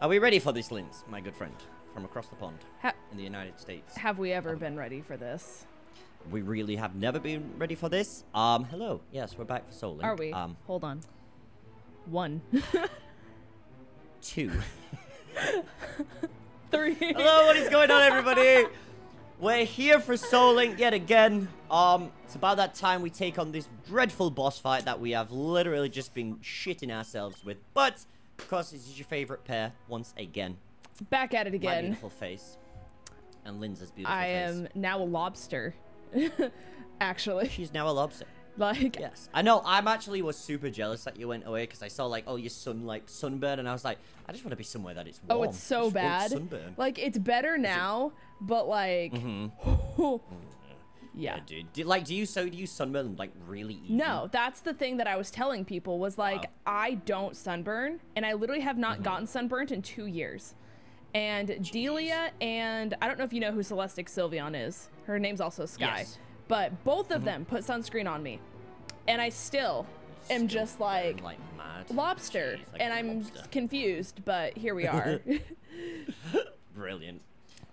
Are we ready for this, Lindz, my good friend, from across the pond Ha- in the United States? have we ever been ready for this? We really have never been ready for this. Um, hello. Yes, we're back for Soul Link. Are we? Um, Hold on. One. two. Three. hello, what is going on, everybody? We're here for Soul Link yet again. Um, it's about that time we take on this dreadful boss fight that we have literally just been shitting ourselves with. But, of course, this is your favorite pair once again. Back at it again. My beautiful face. And Lindsay's beautiful face. I face. am now a lobster. Actually. She's now a lobster. Like Yes, I know. I'm actually was super jealous that you went away because I saw like, oh, your sun like sunburn, and I was like, I just want to be somewhere that it's warm. Oh, it's so bad. Sunburn. Like it's better now, but like Mm-hmm. yeah. Yeah, dude. Do, like, do you so do you sunburn like really easy? No, that's the thing that I was telling people was like Wow. I don't sunburn and I literally have not mm-hmm. gotten sunburnt in 2 years. And Delia and I don't know if you know who Celestic Sylveon is. Her name's also Sky. Yes. But both of mm-hmm. them put sunscreen on me. And I still am Still just like like lobster Jeez, like and i'm lobster. confused, but here we are. Brilliant.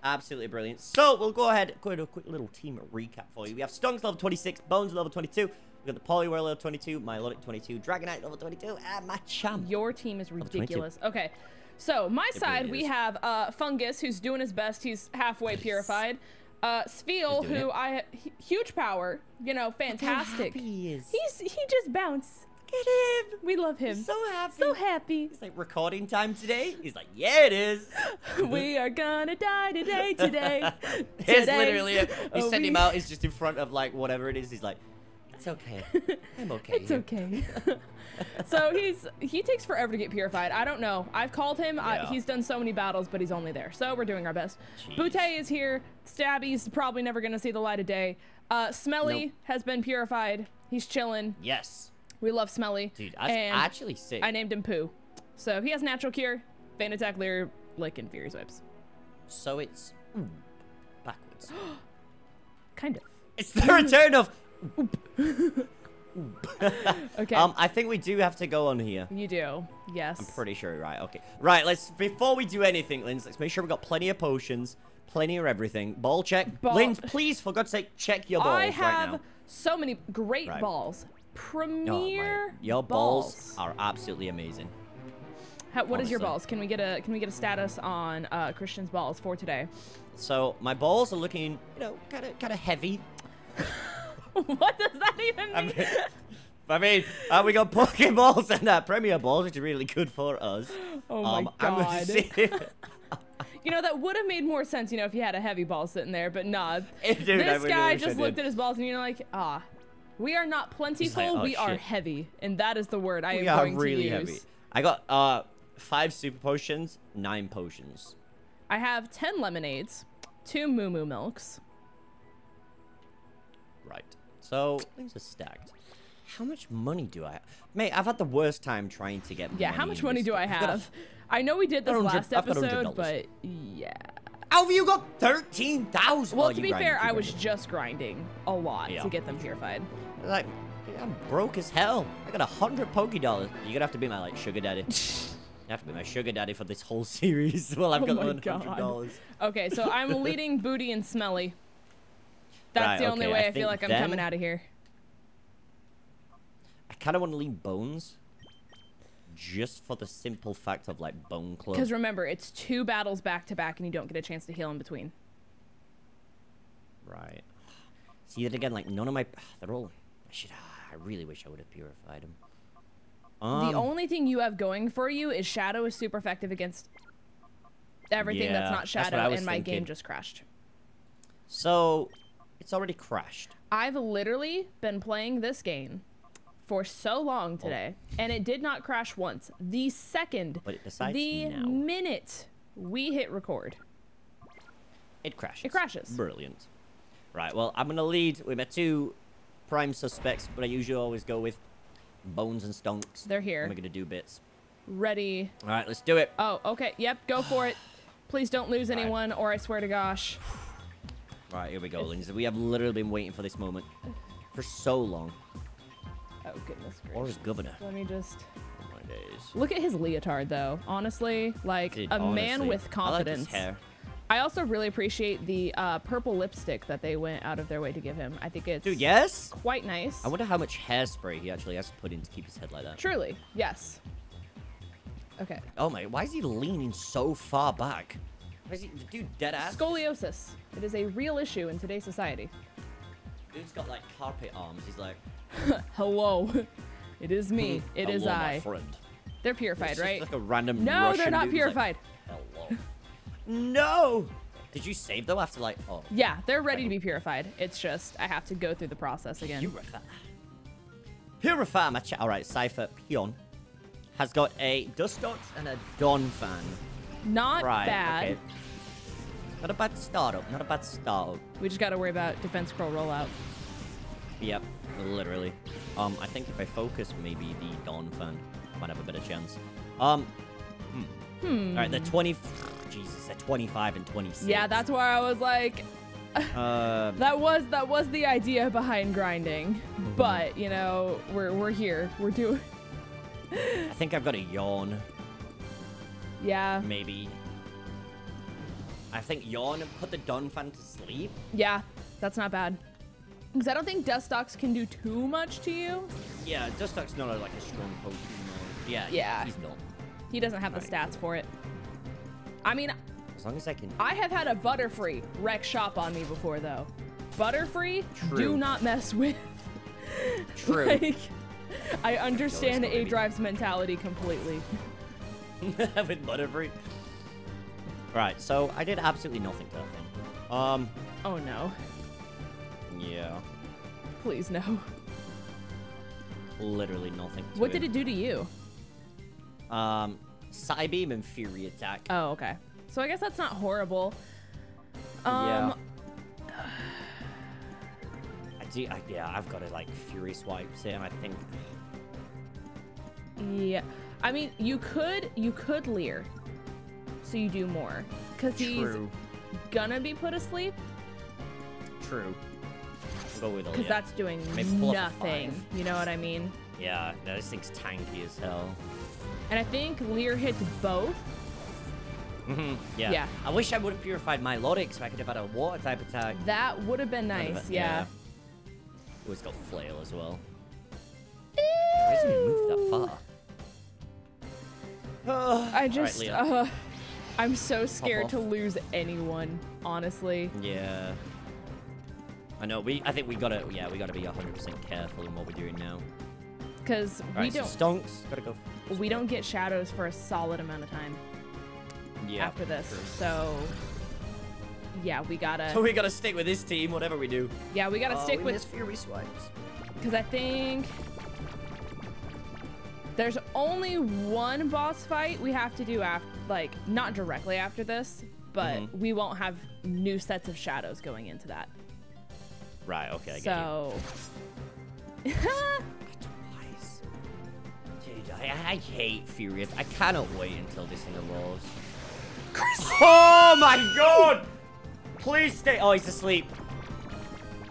Absolutely brilliant. So we'll go ahead, go into a quick little team recap for you. We have Stonks level 26, Bones level 22. We got the Poliwhirl level 22, Milotic 22, Dragonite level 22, and Machamp. Your team is ridiculous. Okay. So my It side, really we have uh, Fungus, who's doing his best. He's halfway purified. Uh, Spheal, who it. I huge power, you know, fantastic. he is. He's he just him. We love him. He's so happy. So happy. It's like recording time today. He's like, yeah, it is. we are gonna die today, today. It's literally it. You Oh, send we- him out. He's just in front of like whatever it is. He's like, it's okay. I'm okay. It's here." okay. so he's he takes forever to get purified. I don't know. I've called him. I, he's done so many battles, but he's only there. So we're doing our best. Butte is here. Stabby's probably never gonna see the light of day. Uh, Smelly Nope. has been purified. He's chilling. Yes, We love Smelly. dude. And actually sick. I named him Pooh. So he has natural cure, Feint Attack, Leer, Lick, and Fury Swipes. So it's ooh, backwards. Kind of. it's the return of. Okay. Um, I think we do have to go on here. you do. Yes. I'm pretty sure, you're right? Okay, right. Let's before we do anything, Lindz. Let's make sure we got plenty of potions, plenty of everything. Ball check, Ball- Lindz. Please, for God's sake, check your balls I right have now. so many great Right. balls. Oh, Premier Your balls, are absolutely amazing. How, what is your balls? Can we get a can we get a status on uh, Christian's balls for today? So my balls are looking, you know, kind of, kind of heavy. what does that even I mean? mean, I mean, uh, we got Pokeballs and uh, Premier Balls, which are really good for us. Oh my um, I'm God. you know that would have made more sense, you know, if you had a heavy ball sitting there, but nah. Dude, this guy just looked at his balls and you're like, ah, we are not plentiful, "Oh, we are heavy, and that is the word I we am going really to use. heavy. I got uh five super potions, nine potions. I have ten lemonades, two moo moo milks. Right. So things are stacked. How much money do I have? Mate, I've had the worst time trying to get Yeah, money Yeah, how much money do. I I've got a- have? I know we did this last 100 I've got episode, but yeah. How have you got 13,000? Well, Oh, to be fair, I was just grinding a lot Yeah. to get them purified. Like, I'm broke as hell. I got a hundred Poké Dollars. You're gonna have to be my, like, sugar daddy. You have to be my sugar daddy for this whole series. Well, I've Oh got my one hundred dollars. Okay, so I'm leading Booty and Smelly. That's Right, the only okay, way I I, feel like I'm then- coming out of here. I kind of want to leave Bones. Just for the simple fact of, like, Bone Club. Because remember, it's two battles back to back, and you don't get a chance to heal in between. Right. See that again? Like none of my, they're all. I should. I really wish I would have purified them. Um, the only thing you have going for you is Shadow is super effective against everything Yeah, that's not Shadow, was and my game just crashed. So, it's already crashed. I've literally been playing this game for so long oh. today, and it did not crash once. The second, But the now. minute we hit record, It crashes. It crashes. Brilliant. Right. Well, I'm gonna lead with my two prime suspects, but I usually always go with Bones and Stonks. they're here, And we're gonna do bits. ready. All right, let's do it. Oh, okay. Yep, go for it. Please don't lose Right. anyone, or I swear to gosh. Right, here we go, Lindsay. We have literally been waiting for this moment for so long. Oh goodness Or gracious. as governor. Let me just. Oh my days. Look at his leotard, though. Honestly, like Dude, a man honestly, with I like his confidence. hair. I also really appreciate the uh, purple lipstick that they went out of their way to give him. I think it's Dude, yes? quite nice. I wonder how much hairspray he actually has to put in to keep his head like that. Truly, yes. Okay. Oh my, why is he leaning so far back? Why is he, dude, dead ass? Scoliosis. It is a real issue in today's society. Dude's got like carpet arms. He's like, Hello. It is me. It is "Hello, my I. friend." They're purified, right? Like a random No, they're not who's like, purified. Hello. no. Did you save though after like, oh, Yeah, they're ready to be purified. It's just I have to go through the process again. purify. Purify my chat. All right, Cipher Peon has got a Dustox and a Donphan. Not Right. bad. Okay. Not a bad startup. Not a bad startup. We just got to worry about Defense Curl rollout. Yep, literally. Um, I think if I focus, maybe the Donphan might have a better chance. Um, hmm. All right, they're 20. Jesus, they're 25 and 26. Yeah, that's why I was like, Uh, that was that was the idea behind grinding. Mm-hmm. But you know, we're we're here. We're doing. I think I've got a yawn, Yeah, maybe. I think yawn and put the Donphan to sleep. yeah, that's not bad. Because I don't think Dustox can do too much to you. Yeah, Dustox's not a, like a strong potion. No. Yeah, Yeah. he's not. He doesn't have the stats for it. I mean, As long as I can. I have had a Butterfree wreck shop on me before, though. Butterfree, True. do not mess with. True. like, I understand A. Drive's mentality completely. with Butterfree. Right, so I did absolutely nothing to that thing. Um, Oh no. Yeah, Please no. literally nothing. To What did it do to you? Um, Psybeam and Fury Attack. Oh, okay. So I guess that's not horrible. yeah. Um, I do, I, yeah, I've got to like Fury Swipes it, and I think yeah. I mean, you could you could leer, so you do more, cause he's true, gonna be put asleep, true. We'll go with cause yeah. that's doing Maybe pull up a nothing. You know what I mean? Yeah, no, this thing's tanky as hell. And I think leer hits both. hmm Yeah. Yeah. I wish I would have purified my Lodic so I could have had a water type attack. That would have been nice. it- Yeah. Oh, it's got flail as well. Why doesn't it move that far? I just, Leah. uh, I'm so scared to lose anyone. Honestly. Yeah. I know. We. I think we gotta. Yeah, we gotta be 100% careful in what we're doing now. because we Right. Don't stonks. Gotta go. we don't get shadows for a solid amount of time Yeah. after this. true. So yeah, we gotta So we gotta stick with this team, whatever we do. yeah we gotta Oh, stick we with miss Fury swipes. because I think there's only one boss fight we have to do after like not directly after this, but Mhm. we won't have new sets of shadows going into that. Right. Okay. I get so you. Twice. Dude, I, I hate Furious. I cannot wait until this thing evolves. Oh my god! Please stay. Oh, he's asleep.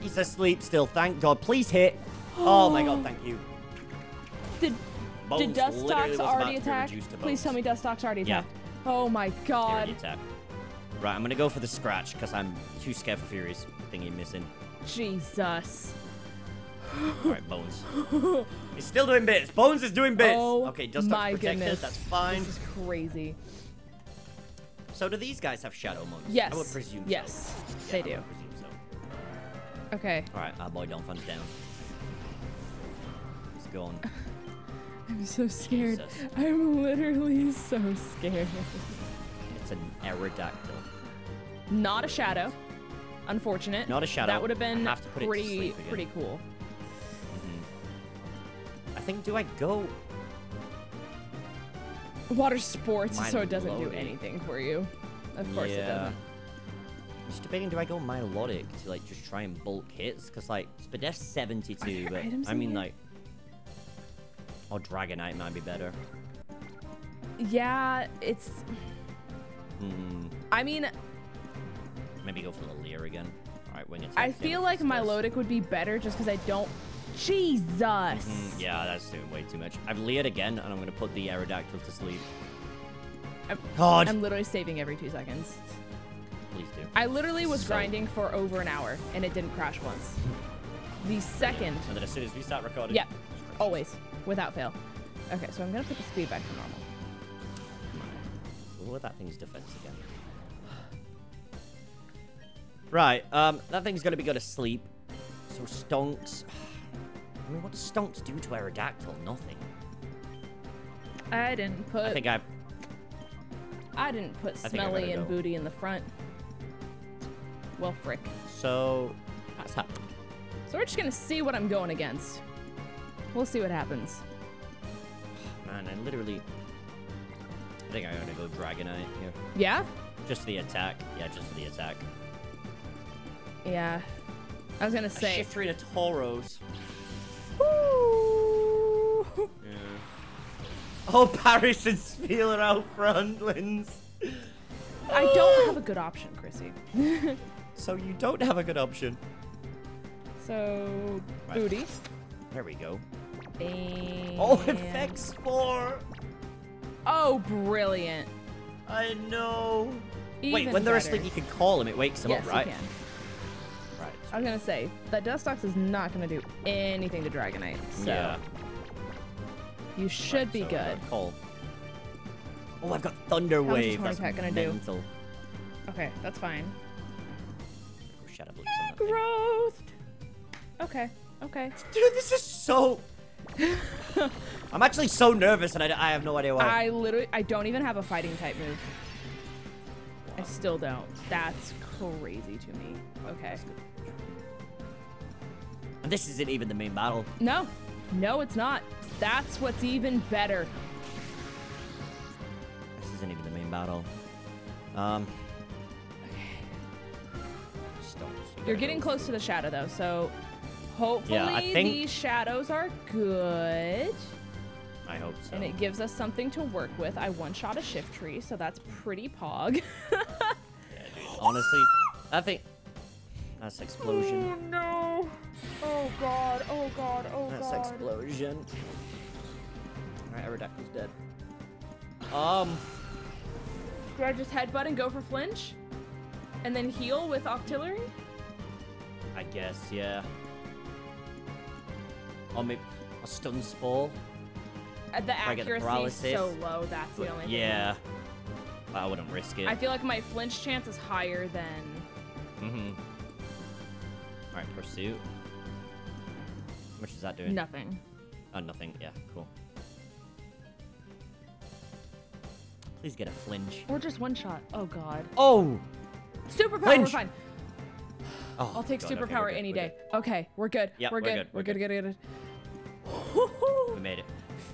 He's asleep still. Thank God. Please hit. Oh my god. Thank you. did Bones did Dust literally Talks was about already attack? Please tell me Dustox Talks already Yeah. attacked. Oh my god. already attack. Right, I'm gonna go for the scratch because I'm too scared for Furious thingy missing. Jesus. Alright, Bones. He's still doing bits. Bones is doing bits. Oh okay, Dust my protected. goodness. That's fine. This is crazy. So do these guys have Shadow Monks? Yes. I would presume so. Yes, they I do. would presume so. Okay. Alright, our boy Donphan's down. He's gone. I'm so scared. Jesus. I'm literally so scared. It's an Aerodactyl. Not a shadow. Unfortunate. Not a shadow. That would have been I have to put it pretty pretty cool. I think, do I go? Water sports, Mine so it doesn't do anything for you. Of course it doesn't. I'm just debating, do I go Milotic to like just try and bulk hits? Because like, Spadef's 72, but I mean like, or Dragonite might be better. Yeah, it's. Hmm. I mean, Maybe go for the Leer again. Alright, wing attack. I feel like my Lodic would be better just because I don't. Jesus. Mm, yeah, that's doing way too much. I've leered again, and I'm gonna put the Aerodactyl to sleep. I'm- God, I'm literally saving every two seconds. please do. I literally was So- grinding for over an hour and it didn't crash once. The second. And then as soon as we start recording, Yeah, always, without fail. Okay, so I'm gonna put the speed back to normal. Lower that thing's defense again. Right, um, that thing's gonna be going to sleep. So stonks. I mean, what does stonks do to Aerodactyl? Nothing. I didn't put. I think I. I didn't put I smelly and go. booty in the front. Well, frick. So that's happened. So we're just gonna see what I'm going against. We'll see what happens. Man, I literally. I think I'm gonna go Dragonite here. Yeah? Just the attack. Yeah, just the attack. Yeah. I was gonna A say. Shiftry and a Tauros. Woo! Yeah. Oh, Paris and Spieler out front wins. I don't have a good option, Chrissy. So you don't have a good option. So Right. booty. There we go. And... Oh, effect spore. Oh, brilliant. I know. Wait, Even when they're asleep, you can call them. It wakes them yes, up, right? you can. Right. I was gonna say that Dustox is not gonna do anything to Dragonite, so yeah. you should Right, be so, good. Call. Oh, I've got Thunder much is Wave. Horn That's Attack gonna do? Okay, that's fine. Oh, Shadow Blitz on that thing. Growth. Okay. Okay. Dude, this is so. I'm actually so nervous, and I, I have no idea why. I literally, I don't even have a fighting type move. I still don't. That's crazy to me. Okay. This isn't even the main battle. No, no, it's not. That's what's even better. This isn't even the main battle. Um. You You're getting close to the shadow though, so hopefully Yeah, think- these shadows are good. I hope so. And it gives us something to work with. I one shot a Shiftry, so that's pretty pog. Yeah, dude. Honestly, I think that's explosion. no. Oh god, oh god, oh god. That's explosion. Alright, Aerodactyl's dead. Um, Do I just headbutt and go for flinch? And then heal with octillery? I guess, yeah. Or maybe a stun spore. Uh, the accuracy is so low, that's the only thing. yeah. I wouldn't risk it. I feel like my flinch chance is higher than Mm-hmm. Alright, pursuit. How much is that doing? nothing. Oh, nothing. Yeah, cool. Please get a flinch. Or just one shot. Oh god. Oh! Superpower, we're Flinch. fine. oh I'll take God, okay, superpower we're good, any we're day. Okay, we're good. Yep, we're, we're good. good, We're we're good. Good. Good. Good. good. We made it.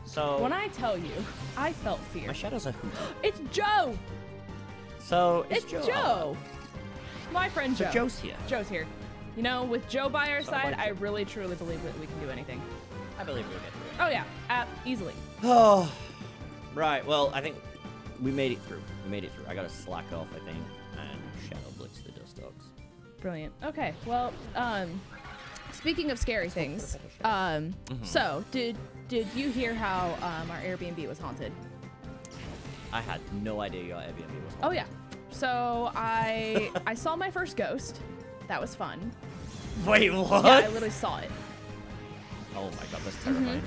So, when I tell you, I felt fear. my shadows are hooping. It's Joe. So, It's, Joe. Joe. My friend Joe. So Joe. Joe's here. Joe's here. You know, with Joe by our side, like- I really truly believe that we can do anything. I believe we'll get through it. Oh yeah, uh, easily. Oh, right. Well, I think we made it through. We made it through. I gotta slack off, I think, and Shadow Blitz the Dustox. Brilliant. Okay, well, um, speaking of scary things, um, Mm-hmm. so did did you hear how um, our Airbnb was haunted? I had no idea your Airbnb was. Oh yeah. So I I saw my first ghost. That was fun. Wait, what? Yeah, I literally saw it. oh my god, that's terrifying.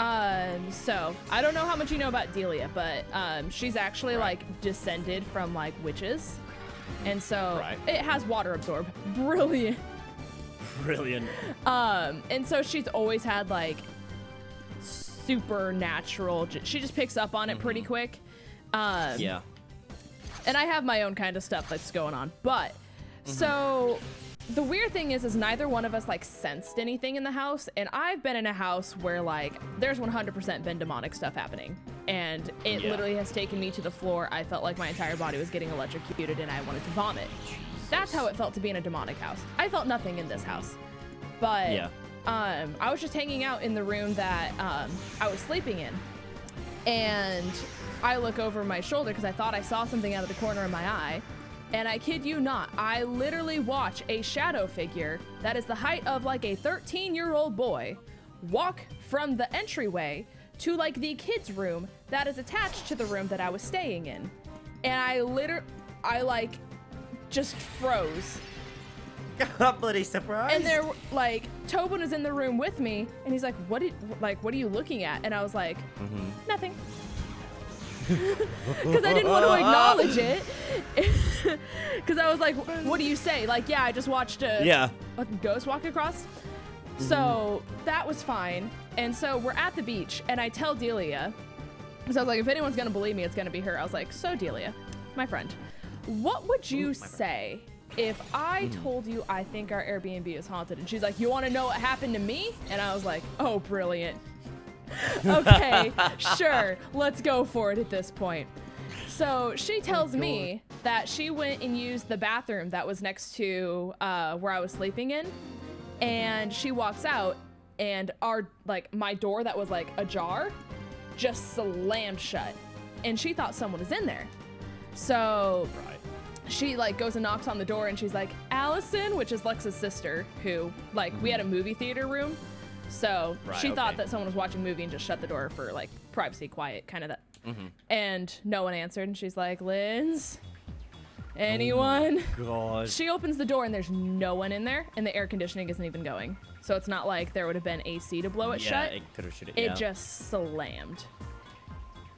Um, so I don't know how much you know about Delia, but um, she's actually Right. like descended from like witches, and so Right. it has water absorb. Brilliant. Brilliant. Um, and so she's always had like supernatural. She just picks up on it pretty quick. Um, Yeah. and I have my own kind of stuff that's going on. But so the weird thing is, is neither one of us like sensed anything in the house, and I've been in a house where like there's 100% been demonic stuff happening, and it Yeah. literally has taken me to the floor. I felt like my entire body was getting electrocuted, and I wanted to vomit. That's how it felt to be in a demonic house. I felt nothing in this house, but Yeah. um, I was just hanging out in the room that um, I was sleeping in, and I look over my shoulder because I thought I saw something out of the corner of my eye, And I kid you not, I literally watch a shadow figure that is the height of like a 13 year old boy walk from the entryway to like the kids' room that is attached to the room that I was staying in. And I literally, I like just froze. bloody surprise. And there, like, Tobin is in the room with me, and he's like, "What did, like, what are you looking at?" And I was like, mm-hmm. "Nothing," because I didn't want to acknowledge it. Because I was like, "What do you say?" Like, yeah, I just watched a, yeah. a ghost walk across. Mm-hmm. So that was fine. And so we're at the beach, and I tell Delia, so I was like, if anyone's gonna believe me, it's gonna be her. I was like, so Delia, my friend, what would you Ooh, say if I mm. told you I think our Airbnb is haunted? And she's like, you want to know what happened to me? And I was like, oh, brilliant. okay, sure, let's go for it at this point. So she tells me that she went and used the bathroom that was next to uh, where I was sleeping in, and she walks out, and our like my door that was like ajar just slammed shut, and she thought someone was in there. So Right. she like goes and knocks on the door and she's like allison which is lex's sister who like we had a movie theater room so Right, she thought that someone was watching a movie and just shut the door for like privacy quiet kind of that Mm-hmm. and no one answered and she's like lindz anyone Oh God. she opens the door and there's no one in there and the air conditioning isn't even going so it's not like there would have been ac to blow it yeah, shut it could have should it yeah. just slammed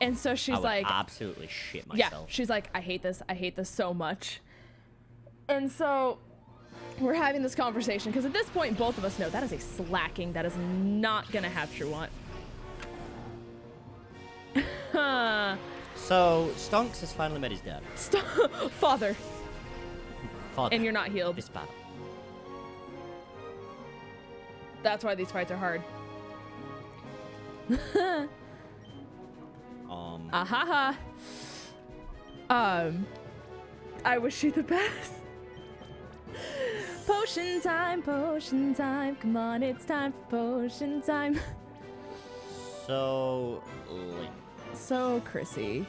and so she's like absolutely shit myself. yeah, myself. she's like, I hate this. I hate this so much. And so we're having this conversation because at this point, both of us know that is a Slaking that is not gonna have true want. So Stonks has finally met his dad. Stop, father, Father. and you're not healed. this battle. That's why these fights are hard. Um. Ah ha ha. Um, I wish you the best. Potion time, potion time. Come on, it's time for potion time. So. late. So Chrissy.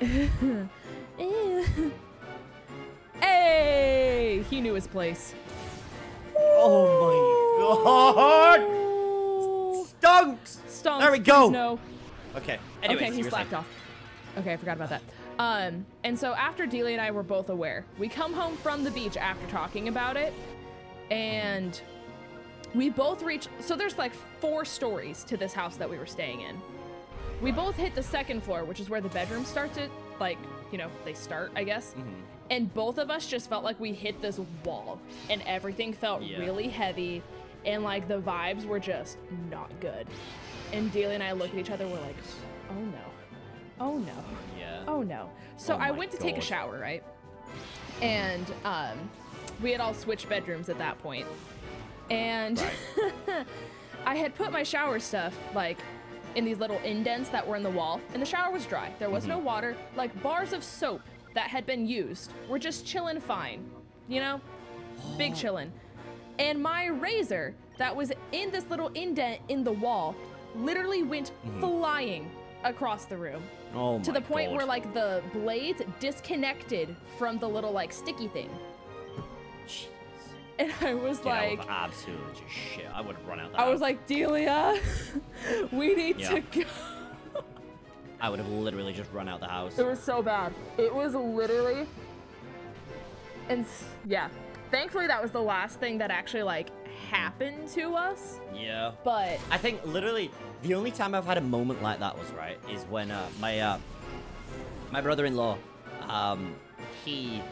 hey, he knew his place. Oh my God! Stonks. Stonks, There we go. No. Okay. Anyways, okay, he you were slacked saying- off. Okay, I forgot about that. Um, and so after Delia and I were both aware, we come home from the beach after talking about it, and we both reach. So there's like four stories to this house that we were staying in. We both hit the second floor, which is where the bedroom starts. It like you know they start, I guess. Mm-hmm. And both of us just felt like we hit this wall, and everything felt Yeah. really heavy, and like the vibes were just not good. And Delia and I look at each other, we're like, oh no, oh no, Yeah. oh no. So Oh I went to take a shower, right? And um, we had all switched bedrooms at that point. And I had put my shower stuff like in these little indents that were in the wall, and the shower was dry. There was Mm-hmm. no water. Like bars of soap that had been used were just chilling fine, you know, big chillin'. And my razor that was in this little indent in the wall literally went flying across the room Mm-hmm. Oh to the point God. where like the blades disconnected from the little like sticky thing. Jeez. And I was I like, absolutely shit. I would have run out. The I was like, Delia, we need Yeah. to go. I would have literally just run out the house. It was so bad. It was literally, and yeah, thankfully that was the last thing that actually like happened to us. Yeah. But I think literally the only time I've had a moment like that was right is when uh, my uh, my brother-in-law, um, he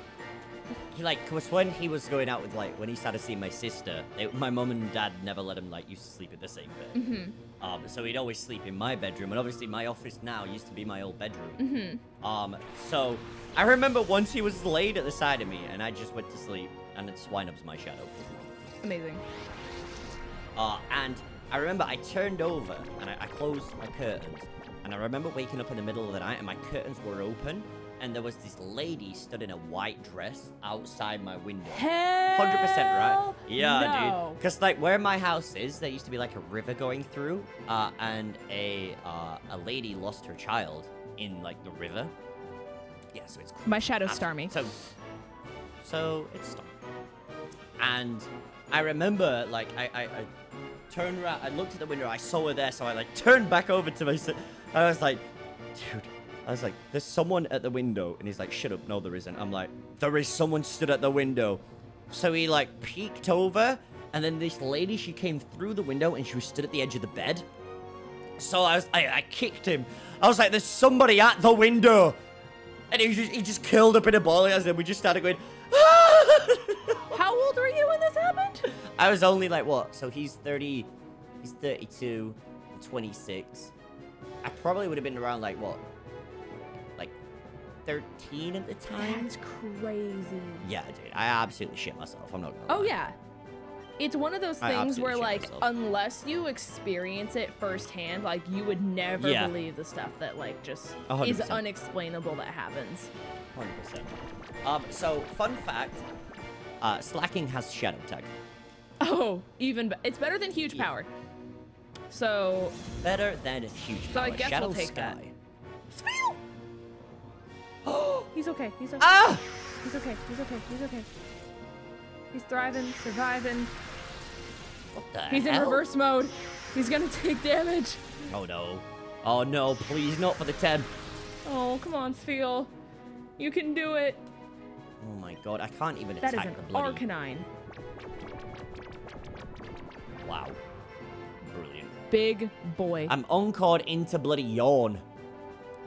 he like was when he was going out with like when he started seeing my sister. They, my mom and dad never let him like used to sleep in the same bed. Mm-hmm. Um, so he'd always sleep in my bedroom, and obviously my office now used to be my old bedroom. Mm-hmm. Um, so I remember once he was laid at the side of me, and I just went to sleep, and it's Swinub's my shadow. amazing. Uh, and I remember I turned over and I, I closed my curtains. And I remember waking up in the middle of the night and my curtains were open. And there was this lady stood in a white dress outside my window. Hell, 100% right. Yeah, no. dude. Because, like, where my house is, there used to be, like, a river going through. Uh, and a, uh, a lady lost her child in, like, the river. yeah, so it's My shadow's. Starmie. So, so it's Storm. And I remember, like, I, I, I turned around, I looked at the window, I saw her there, so I, like, turned back over to my, I was like, dude, I was like, there's someone at the window, and he's like, shut up, no, there isn't. I'm like, there is someone stood at the window. So he, like, peeked over, and then this lady, she came through the window, and she was stood at the edge of the bed. So I was, I, I kicked him. I was like, there's somebody at the window. And he just, he just curled up in a ball, and we just started going, How ah! I was only like, what? So he's 30, he's 32, I'm 26. I probably would have been around like, what? Like 13 at the time? That's crazy. Yeah, dude, I absolutely shit myself. I'm not gonna Oh lie. yeah. It's one of those I things where like myself. unless you experience it firsthand, like you would never Yeah. believe the stuff that like just A hundred is unexplainable that happens. 100%. Um, so, fun fact, uh, Slaking has Shadow Tag. Oh, even be- it's better than huge Yeah. power. So Better than huge So I guess Shadow we'll take that. Sky. he's okay. He's okay. Ah! He's okay. He's okay. He's okay. He's thriving, surviving. What the He's in reverse mode. He's gonna take damage. Oh no. Oh no, please not for the 10. Oh, come on, Spheal. You can do it. Oh my god, I can't even That is attack an the bloody. Arcanine. Wow. Brilliant. Big boy. I'm encored into bloody yawn.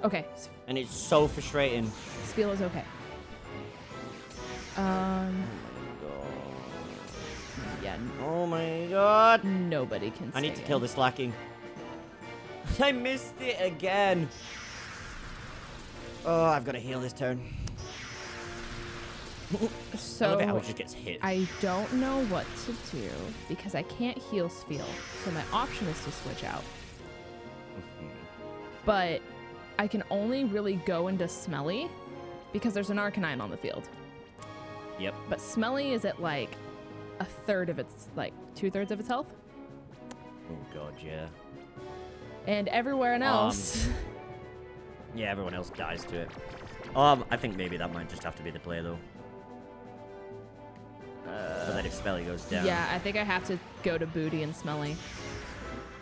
okay, And it's so frustrating. Spheal is okay. Um, yeah, Oh my god. nobody can. I need to kill this lacking. I missed it again. Oh, I've got to heal this turn. So it just gets hit. I don't know what to do because I can't heal Spheal. So my option is to switch out. But I can only really go into Smelly because there's an Arcanine on the field. Yep. But Smelly is at like a third of its, like two thirds of its health. Oh god, yeah. And everywhere Um, else. Yeah, everyone else dies to it. Um, I think maybe that might just have to be the play though. So that if Spelly goes down. yeah, I think I have to go to Booty and Smelly.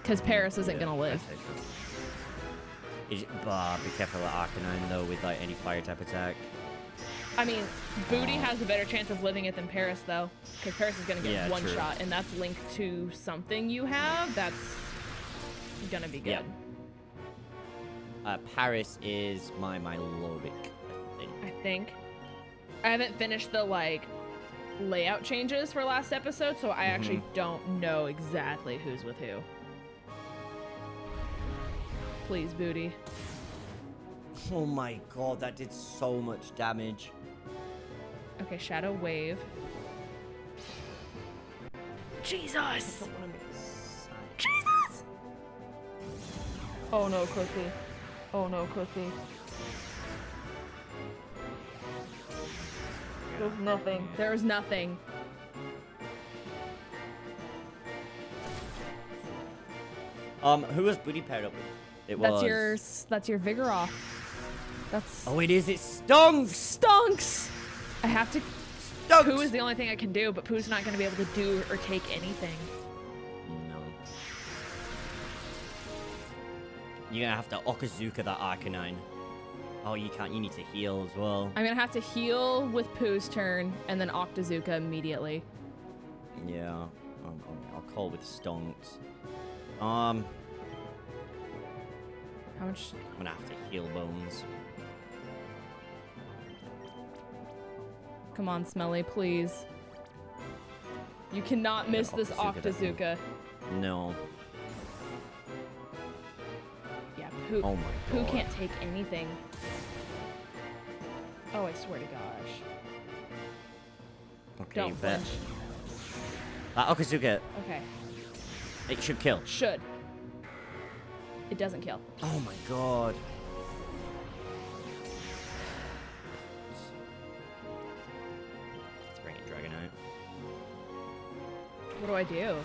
Because Paris isn't yeah, going to live. I'd say so. Is- bah, be careful of Arcanine though with like any fire type attack. I mean, Booty has a better chance of living it than Paris, though. Because Paris is going to get Yeah, one true. shot, and that's linked to something you have. That's going to be good. Yeah. Uh, Paris is my Milotic, I think. I think. I haven't finished the, like, layout changes for last episode, so I actually Mm-hmm. don't know exactly who's with who. Please, Booty. Oh my god, that did so much damage. Okay, Shadow Wave. Jesus! Jesus! Oh no, Cookie. Oh no, Cookie. There's nothing. There's nothing. Um, who was Booty paired up with? It was. That's your that's your Vigoroth. That's Oh, it is. It stunk. stunks. I have to. Stunk. Pooh is the only thing I can do, but Pooh's not going to be able to do or take anything. No. You're gonna have to Octazooka that Arcanine. Oh, you can't. You need to heal as well. I'm gonna have to heal with Pooh's turn and then Octazooka immediately. Yeah. Um, okay, I'll call with Stonks. Um, How much? I'm gonna have to heal Bones. Come on, Smelly, please. You cannot miss this Octazooka doesn't- Octazooka. No. Yeah, Pooh. Oh my Pooh can't take anything. Oh, I swear to gosh. Okay, Don't bet. flinch. Uh, Octazooka, Okay. it should kill. Should. It doesn't kill. Oh my god. Let's bring it Dragonite. What do I do?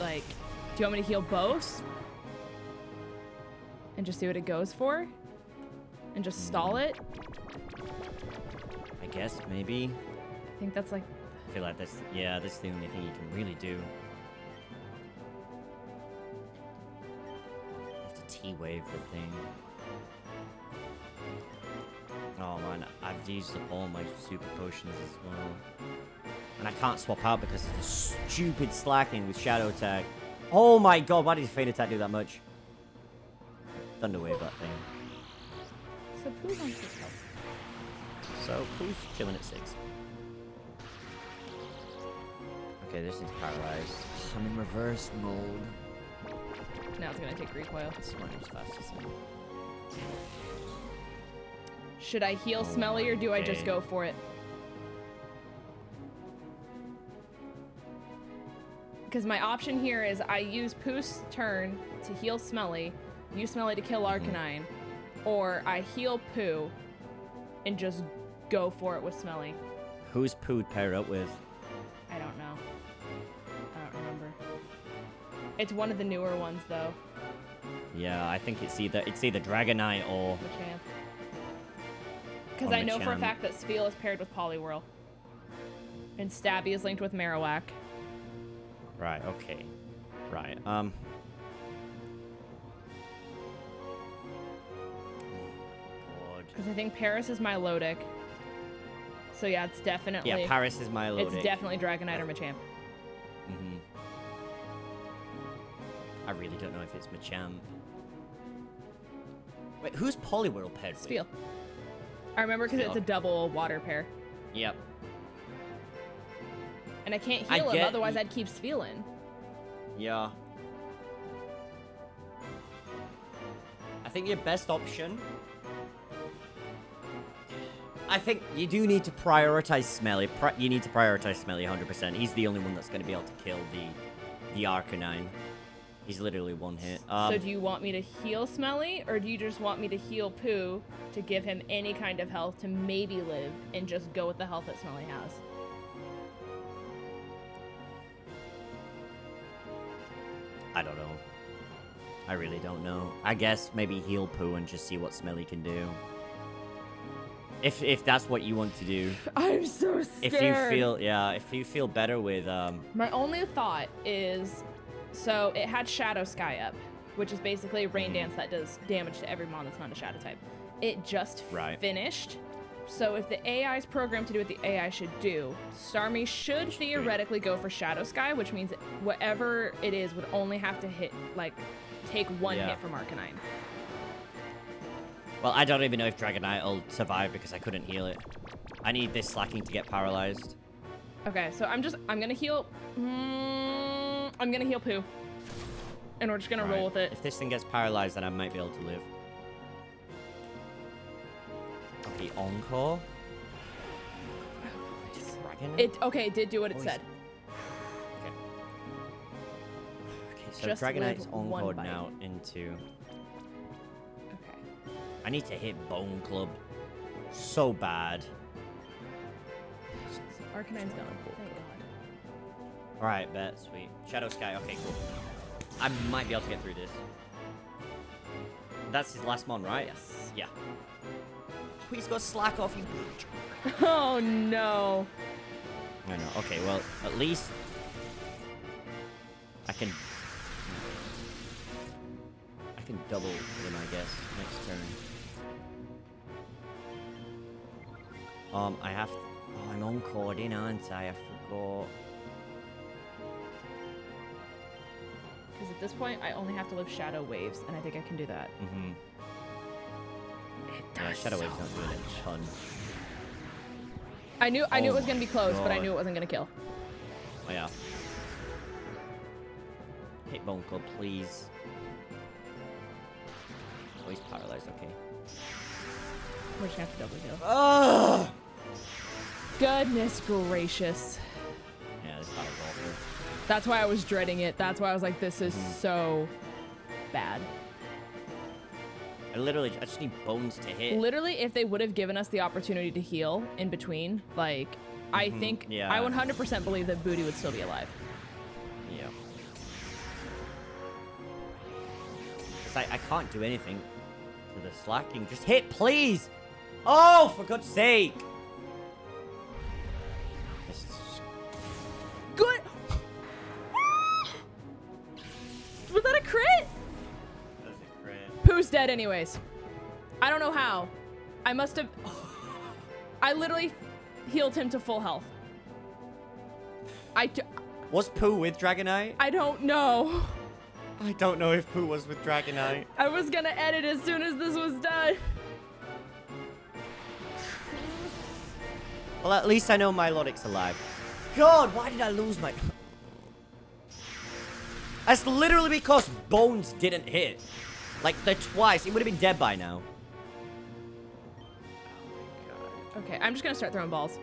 Like, do you want me to heal both? And just see what it goes for? And just stall it? Guess maybe. I think that's like I feel like that's yeah, that's the only thing you can really do. You have to T-wave the thing. Oh man, I've used up all my super potions as well. And I can't swap out because of the stupid Slaking with Shadow Tag. Oh my god, why did Feint Attack do that much? Thunderwave that thing. so Pooh wants his help. So, who's chilling at six? Okay, this thing's paralyzed. I'm in reverse mode. Now it's gonna take recoil. This one is fast as fastest. Should I heal Oh Smelly or do I just go for it? Because my option here is I use Pooh's turn to heal Smelly, use Smelly to kill Mm-hmm. Arcanine, or I heal Pooh and just go for it with Smelly. Who's Pooh paired up with? I don't know. I don't remember. It's one of the newer ones though, Yeah, I think it's either it's either Dragonite or Machamp. Because I know for a fact that Spheal is paired with Poliwhirl. And Stabby is linked with Marowak. right. Okay, right. Um. Because I think Paris is Milotic. So yeah, it's definitely Yeah, Paris is my it's definitely Dragonite or Machamp. hmm I really don't know if it's Machamp. Wait, who's Poliwhirl paired with? Spheal. I remember because it's a double water pair. Yep. And I can't I heal him, get otherwise I'd keep Spheal. Yeah. I think your best option. I think you do need to prioritize Smelly. Pri you need to prioritize Smelly 100%. He's the only one that's going to be able to kill the the Arcanine. He's literally one hit. Um, so do you want me to heal Smelly, or do you just want me to heal Pooh to give him any kind of health to maybe live and just go with the health that Smelly has? I don't know. I really don't know. I guess maybe heal Pooh and just see what Smelly can do. If if that's what you want to do. I'm so scared. If you feel yeah, if you feel better with um My only thought is, so it had Shadow Sky up, which is basically a rain Mhm. dance that does damage to every mon that's not a Shadow type. It just Right. finished. So if the AI is programmed to do what the AI should do, Starmie should Should theoretically go for Shadow Sky, which means whatever it is would only have to hit like take one Yeah. hit from Arcanine. Well, I don't even know if Dragonite will survive because I couldn't heal it. I need this Slaking to get paralyzed. Okay, so I'm just I'm gonna heal. Mm, I'm gonna heal Pooh, and we're just gonna roll with it. If this thing gets paralyzed, then I might be able to live. Okay, Encore. Dragonite? It okay. It did do what it Oh, said. Okay. Okay, so Just Dragonite's Encored now into... I need to hit Bone Club. So bad. Arcanine's gone. Thank God. Alright, bet. Sweet. Shadow Sky. Okay, cool. I might be able to get through this. That's his last mon, right? Yes. Yeah. Please go slack off, you bitch. Oh no. I know. Okay, well, at least I can I can double him, I guess, next turn. Um, I have. Oh, I'm on cord in, aren't I? I forgot. Because at this point, I only have to live Shadow Waves, and I think I can do that. Mm-hmm. It Yeah, Shadow so Wave's not doing much. a ton. I knew I knew Oh it was gonna be close, but I knew it wasn't gonna kill. Oh yeah. Hit Bone Club, please. Oh, he's paralyzed. Okay. We're just gonna have to double heal. Ugh! Goodness gracious. Yeah, this battle's awful. That's why I was dreading it. That's why I was like, this is Mhm. so bad. I literally, I just need bones to hit. Literally, if they would have given us the opportunity to heal in between, like, I Mhm, think yeah. I 100% believe that Booty would still be alive. Yeah. 'Cause I, I can't do anything to the Slaking. Just hit, please! Oh, for God's sake! Dead anyways. I don't know how. I must have... I literally healed him to full health. I... Was Pooh with Dragonite? I don't know. I don't know if Pooh was with Dragonite. I was gonna edit as soon as this was done. Well, at least I know Milotic's alive. God, why did I lose my... That's literally because Bones didn't hit. Like, the twice. He would have been dead by now. Okay, I'm just gonna start throwing balls.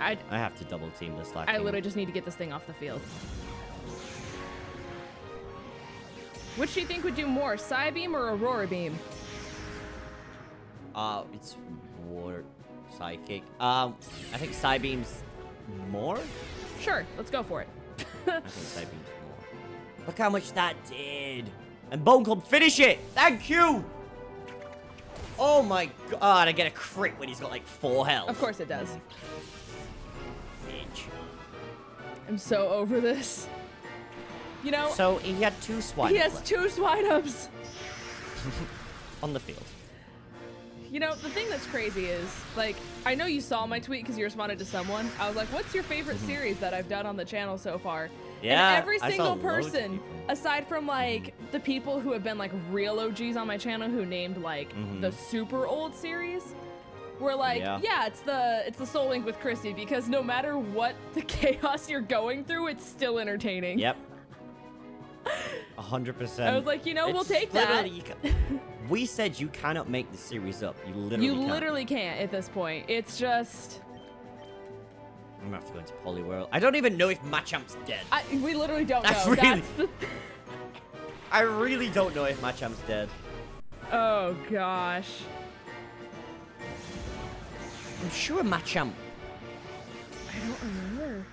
I, I have to double team this last I literally just need to get this thing off the field. Which do you think would do more, Psybeam or Aurora Beam? Uh, it's water psychic. Um, I think Psybeam's more? Sure, let's go for it. I think Psybeam's more. Look how much that did. And Bone Club, finish it! Thank you! Oh my god, I get a crit when he's got like four health. of course it does. Bitch. I'm so over this. You know, So he had two swine he has left two swine ups. on the field. You know, the thing that's crazy is, like, I know you saw my tweet because you responded to someone. I was like, what's your favorite mm-hmm. series that I've done on the channel so far? Yeah, and every single person, aside from, like, the people who have been, like, real OGs on my channel who named, like, mm-hmm. the super old series, were like, Yeah. yeah. it's the it's the Soul Link with Chrissy because no matter what the chaos you're going through, it's still entertaining. Yep. A hundred percent. I was like, you know, we'll take that. we said you cannot make the series up. You literally You can't. literally can't at this point. It's just I'm gonna have to go into Poliworld. I don't even know if Machamp's dead. I, we literally don't know. That's really- That's the I really don't know if Machamp's dead. Oh gosh. I'm sure Machamp. I don't remember.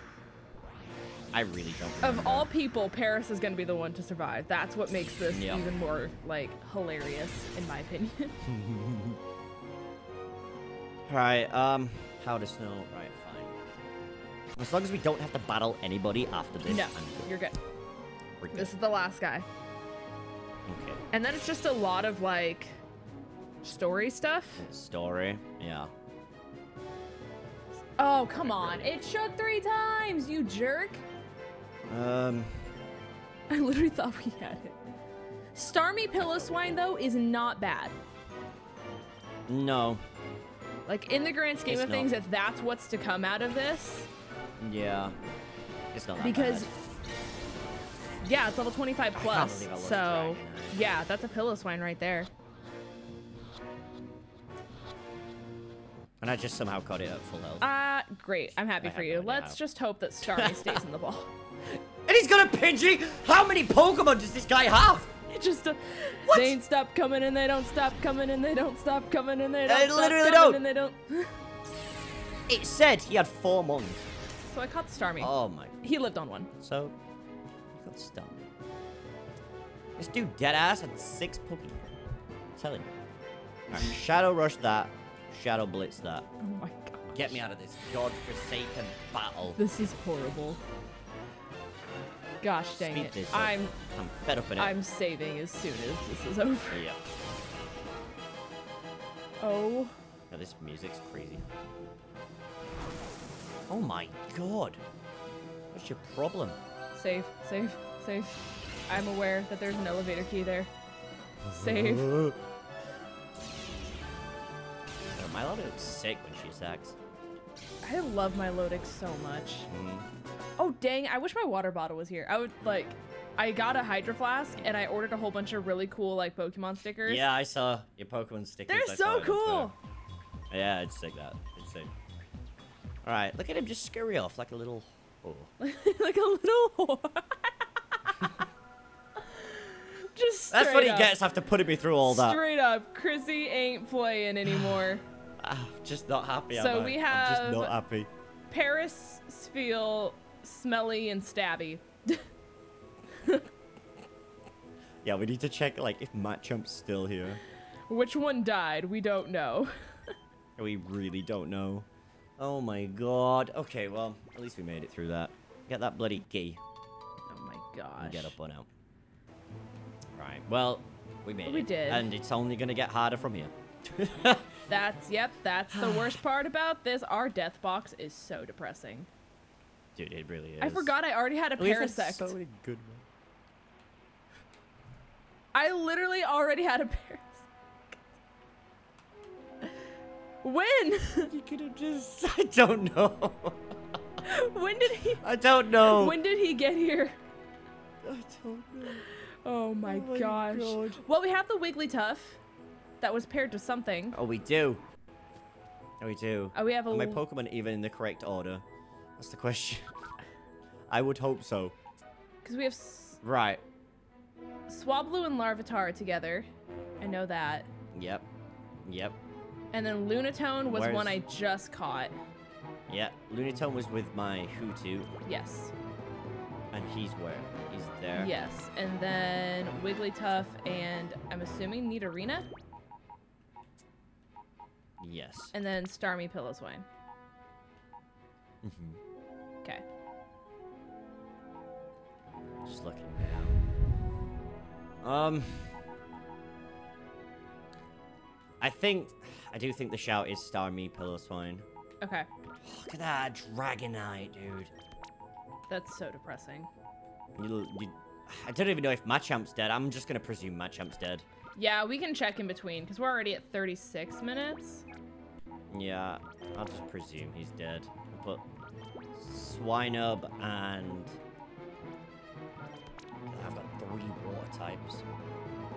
I really don't. Know. Of all people, Paris is going to be the one to survive. That's what makes this Yeah. even more like hilarious in my opinion. all right. Um. How to snow. Right. As long as we don't have to battle anybody after this. no, I'm good. you're good. Good. This is the last guy. Okay. And then it's just a lot of like story stuff. Story. Yeah. Oh, come on. It shook 3 times, you jerk. Um. I literally thought we had it. Starmie Piloswine, though is not bad. No. Like in the grand scheme It's of not. things, if that's what's to come out of this, Yeah. It's not that because bad. yeah, it's level 25 can't plus. So yeah, that's a Piloswine right there. And I just somehow caught it at full health. Uh great. I'm happy I for you. no Let's how. just hope that Starmie stays in the ball. and he's got a Pidgey! How many Pokemon does this guy have? It just uh, What? they ain't stop coming and they don't stop coming and they don't stop coming and they don't They literally don't. and they don't. It said he had four months. So I caught the Starmie. Oh my. He lived on one. So, he got stunned. This dude dead ass had six Pokemon. I'm telling you. Alright, Shadow Rush that. Shadow Blitz that. Oh my god. Get me out of this godforsaken battle. This is horrible. Gosh dang Speed it. this. I'm I'm fed up in it. I'm saving as soon as this is over. Yeah. Oh. Yeah, this music's crazy. Oh my god. What's your problem? Save, save, save. I'm aware that there's an elevator key there. Save. Milotic looks sick when she attacks. I love Milotic so much. Mm. Oh dang, I wish my water bottle was here. I would like I got a Hydro Flask and I ordered a whole bunch of really cool like Pokemon stickers. Yeah, I saw your Pokemon stickers. They're I so cool. Yeah, I'd Yeah, that. that. It's sick. Alright, look at him just scurry off like a little. Oh. like a little whore. Just That's what he up. gets after putting me through all that. Straight up, Chrissy ain't playing anymore. I'm ah, just not happy. So we I'm have- just not happy. Paris, Spheal, Smelly, and Stabby. Yeah, we need to check like if Machamp's still here. Which one died? We don't know. We really don't know. Oh my god. Okay, well, at least we made it through that. Get that bloody key Oh my and gosh. get up on out. Right. Well, we made We it. did. And it's only gonna get harder from here. That's yep. That's the worst part about this. Our death box is so depressing. Dude, it really is. I forgot I already had a We've had parasect. so many good ones. I literally already had a parasect. When? You could have just. I don't know. when did he? I don't know. When did he get here? I don't know. Oh my, Oh my gosh. God. Well, we have the Wigglytuff that was paired to something. Oh, we do. Oh, we do. Oh, we have a Are my Pokemon even in the correct order? That's the question. I would hope so. because we have S- Right. Swablu and Larvitar together. I know that. Yep. Yep. And then Lunatone was one I just caught. Yeah, Lunatone was with my Hutu, Yes. and he's where? He's there. Yes. And then Wigglytuff and I'm assuming Nidorina. Yes. And then Starmie Piloswine. Mm hmm Okay. Just looking now. Um. I think. I do think the shout is Starmie Piloswine. Okay. Look at that Dragonite, dude. That's so depressing. You, you, I don't even know if Machamp's dead. I'm just gonna presume Machamp's dead. Yeah, we can check in between because we're already at 36 minutes. Yeah, I'll just presume he's dead. Put Swinub and. I've got three water types.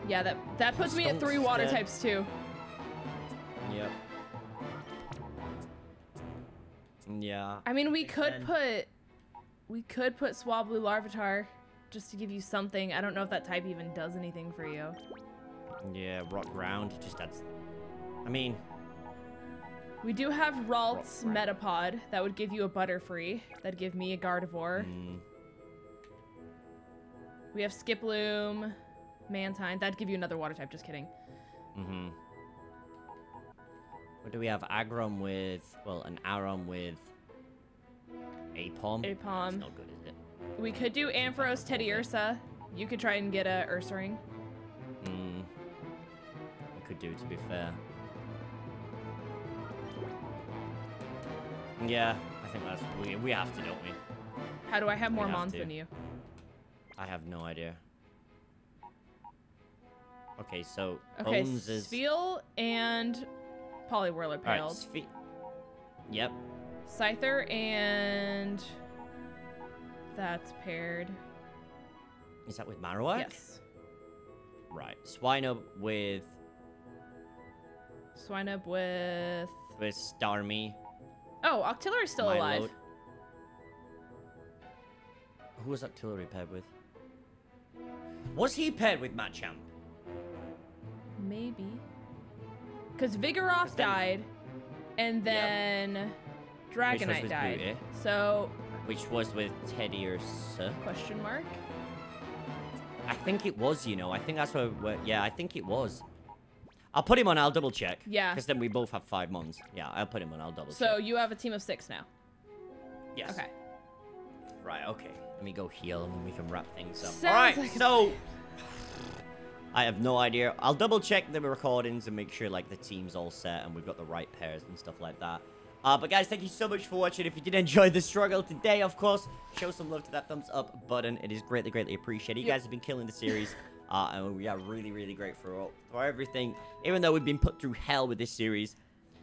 Yeah, that that puts me at three water dead. types too. Yep. Yeah. I mean, we could put we could put Swablu Larvitar just to give you something. I don't know if that type even does anything for you. Yeah, rock ground just adds. I mean, We do have Ralts Metapod that would give you a Butterfree. That'd give me a Gardevoir. mm, We have Skiploom, Mantine. That'd give you another water type. Just kidding. mm-hmm. What do we have? Agrom with, well, an Aron with Aipom. That's Aipom. not good, is it? We could do Ampharos Teddiursa. You could try and get a Ursaring. Mm. We could do, to be fair. Yeah, I think that's we we have to, don't we? How do I have more have Mons to. than you? I have no idea. Okay, so Okay, Bones is Spheal and Poliwhirler right, Paled. Sphe- Yep. Scyther and that's paired. Is that with Marowak? Yes. Right. Swinub with Swinub with with Starmie. Oh, Octillery's still Milo. alive. Who was Octillery paired with? Was he paired with Machamp? Maybe. Because Vigoroth died, and then Dragonite died. Booty. So, Which was with Teddy or Sir? question mark? I think it was, you know. I think that's where, where yeah, I think it was. I'll put him on, I'll double check. Yeah. Because then we both have five mons. Yeah, I'll put him on, I'll double So check. you have a team of six now. Yes. Okay. Right, okay. Let me go heal and then we can wrap things up. Sounds Alright, like so I have no idea. I'll double check the recordings and make sure like the team's all set and we've got the right pairs and stuff like that. Uh, but guys, thank you so much for watching. If you did enjoy the struggle today, of course, show some love to that thumbs up button. It is greatly, greatly appreciated. You Yep. guys have been killing the series. Uh, and we are really, really grateful for, for everything. Even though we've been put through hell with this series.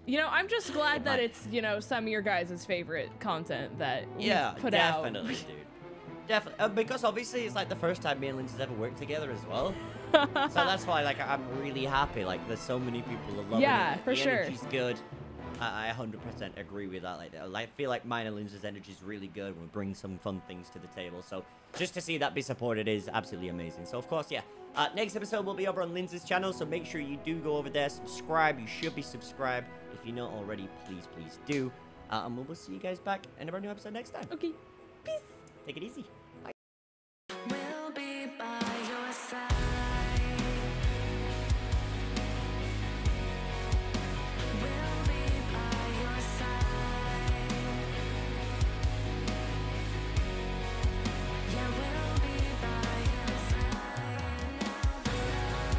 You know, I'm just glad that it's, you know, some of your guys' favorite content that Yeah, put out. definitely, dude. Definitely, uh, because obviously it's like the first time me and Lindsay's ever worked together as well. so that's why, like, I'm really happy. Like, there's so many people loving Yeah, it. for the sure. energy's good. I, I 100% agree with that. Like, I feel like mine and Lindsay's energy is really good when we bring some fun things to the table. So just to see that be supported is absolutely amazing. So of course, yeah. Uh, next episode will be over on Lindsay's channel, so make sure you do go over there, subscribe. You should be subscribed. If you're not already, please, please do. Uh, and we'll see you guys back in a brand new episode next time. Okay. Peace. Take it easy.